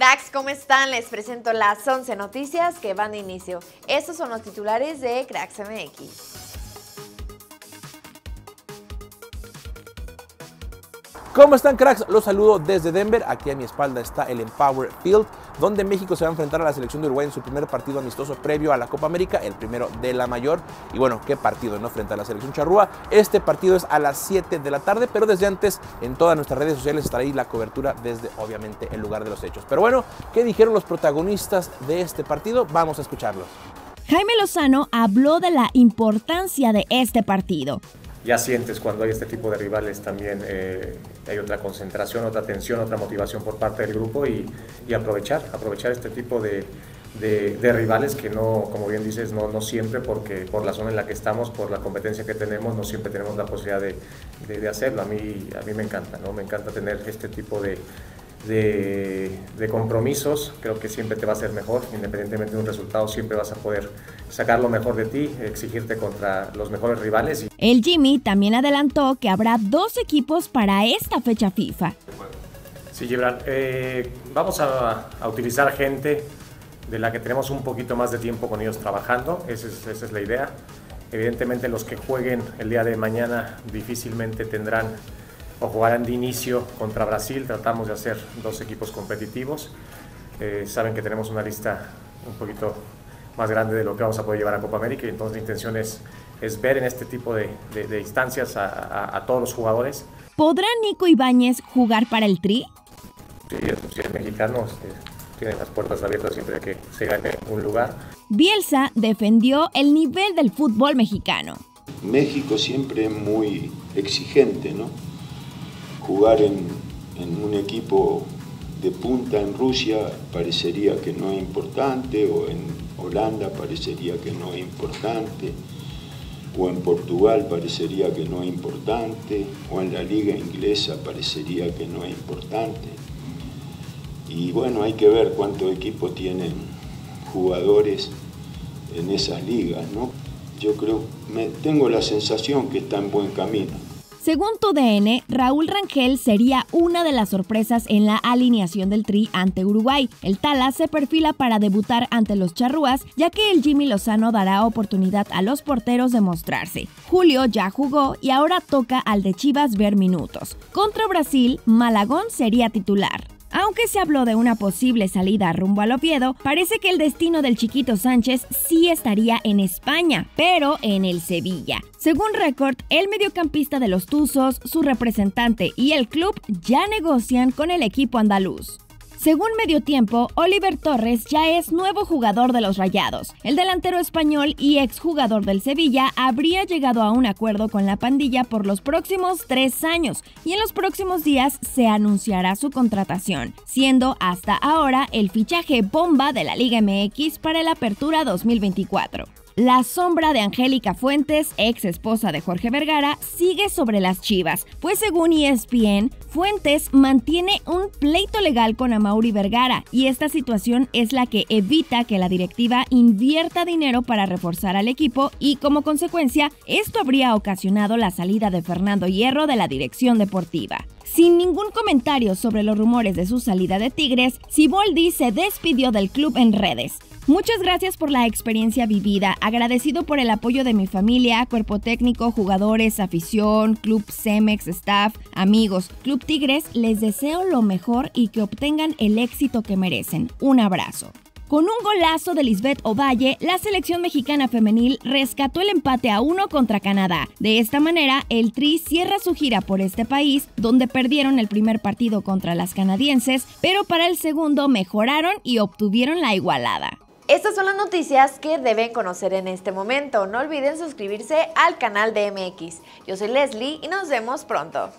Cracks, ¿cómo están? Les presento las 11 noticias que van de inicio. Estos son los titulares de Cracks MX. ¿Cómo están cracks? Los saludo desde Denver. Aquí a mi espalda está el Empower Field, donde México se va a enfrentar a la selección de Uruguay en su primer partido amistoso previo a la Copa América, el primero de la mayor. Y bueno, qué partido, ¿no? Frente a la selección charrúa. Este partido es a las 7 de la tarde, pero desde antes en todas nuestras redes sociales estará ahí la cobertura desde obviamente el lugar de los hechos. Pero bueno, ¿qué dijeron los protagonistas de este partido? Vamos a escucharlos. Jaime Lozano habló de la importancia de este partido ya sientes cuando hay este tipo de rivales también eh, hay otra concentración, otra tensión, otra motivación por parte del grupo y, aprovechar, aprovechar este tipo de, rivales que no, como bien dices, no, no siempre, porque por la zona en la que estamos, por la competencia que tenemos, no siempre tenemos la posibilidad de, de hacerlo. A mí, a mí me encanta, ¿no? me encanta tener este tipo de, de, compromisos, creo que siempre te va a ser mejor, independientemente de un resultado, siempre vas a poder sacar lo mejor de ti, exigirte contra los mejores rivales. El Jimmy también adelantó que habrá dos equipos para esta fecha FIFA. Sí, Gibran, eh, vamos a, utilizar gente de la que tenemos un poquito más de tiempo con ellos trabajando, esa es, esa es la idea. Evidentemente los que jueguen el día de mañana difícilmente tendrán o jugarán de inicio contra Brasil. Tratamos de hacer dos equipos competitivos. Eh, saben que tenemos una lista un poquito más grande de lo que vamos a poder llevar a Copa América y entonces la intención es, es ver en este tipo de, de, instancias a, todos los jugadores. ¿Podrá Nico Ibáñez jugar para el Tri? Sí, sí el mexicano este, tiene las puertas abiertas siempre que se gane un lugar. Bielsa defendió el nivel del fútbol mexicano. México siempre es muy exigente, ¿no? Jugar en, un equipo de punta en Rusia parecería que no es importante, o en Holanda parecería que no es importante, o en Portugal parecería que no es importante, o en la liga inglesa parecería que no es importante. Y bueno, hay que ver cuántos equipos tienen jugadores en esas ligas, ¿no? Yo creo, me, tengo la sensación que está en buen camino. Según TUDN, Raúl Rangel sería una de las sorpresas en la alineación del Tri ante Uruguay. El Tala se perfila para debutar ante los Charrúas, ya que el Jimmy Lozano dará oportunidad a los porteros de mostrarse. Julio ya jugó y ahora toca al de Chivas ver minutos. Contra Brasil, Malagón sería titular. Aunque se habló de una posible salida rumbo al Oviedo, parece que el destino del chiquito Sánchez sí estaría en España, pero en el Sevilla. Según Record, el mediocampista de los Tuzos, su representante y el club ya negocian con el equipo andaluz. Según Medio Tiempo, Oliver Torres ya es nuevo jugador de los Rayados. El delantero español y exjugador del Sevilla habría llegado a un acuerdo con la pandilla por los próximos tres años y en los próximos días se anunciará su contratación, siendo hasta ahora el fichaje bomba de la Liga MX para la Apertura 2024. La sombra de Angélica Fuentes, ex esposa de Jorge Vergara, sigue sobre las chivas, pues según ESPN, Fuentes mantiene un pleito legal con Amauri Vergara y esta situación es la que evita que la directiva invierta dinero para reforzar al equipo y como consecuencia esto habría ocasionado la salida de Fernando Hierro de la dirección deportiva. Sin ningún comentario sobre los rumores de su salida de Tigres, Siboldi se despidió del club en redes. Muchas gracias por la experiencia vivida, agradecido por el apoyo de mi familia, cuerpo técnico, jugadores, afición, Club Cemex, staff, amigos. Club Tigres, les deseo lo mejor y que obtengan el éxito que merecen. Un abrazo. Con un golazo de Lisbeth Ovalle, la selección mexicana femenil rescató el empate a uno contra Canadá. De esta manera, el Tri cierra su gira por este país, donde perdieron el primer partido contra las canadienses, pero para el segundo mejoraron y obtuvieron la igualada. Estas son las noticias que deben conocer en este momento. No olviden suscribirse al canal de MX. Yo soy Leslie y nos vemos pronto.